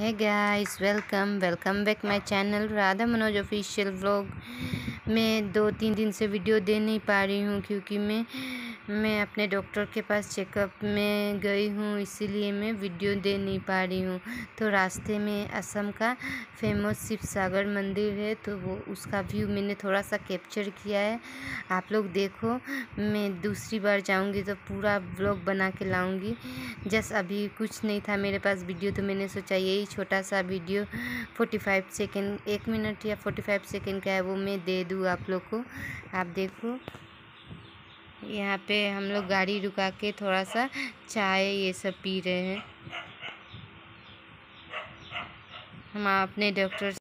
है guys welcome welcome back my channel Radha Manoj official vlog मैं दो तीन दिन से वीडियो दे नहीं पा रही हूँ क्योंकि मैं मैं अपने डॉक्टर के पास चेकअप में गई हूँ, इसीलिए मैं वीडियो दे नहीं पा रही हूँ। तो रास्ते में असम का फ़ेमस शिव सागर मंदिर है तो वो, उसका व्यू मैंने थोड़ा सा कैप्चर किया है। आप लोग देखो, मैं दूसरी बार जाऊँगी तो पूरा ब्लॉग बना के लाऊँगी। जस्ट अभी कुछ नहीं था मेरे पास वीडियो तो मैंने सोचा यही छोटा सा वीडियो, फोर्टी फाइव सेकेंड, एक मिनट या फोर्टी फाइव सेकेंड का है, वो मैं दे दूँ। आप लोग को। आप देखो। यहाँ पे हम लोग गाड़ी रुका के थोड़ा सा चाय ये सब पी रहे हैं। हम अपने डॉक्टर